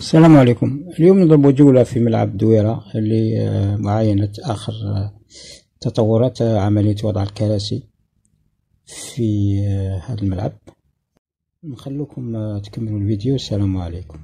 السلام عليكم. اليوم نضرب جولة في ملعب دويرة لمعاينة آه، آخر آه، تطورات آه، عملية وضع الكراسي في هذا الملعب. نخلوكم تكملوا الفيديو. السلام عليكم.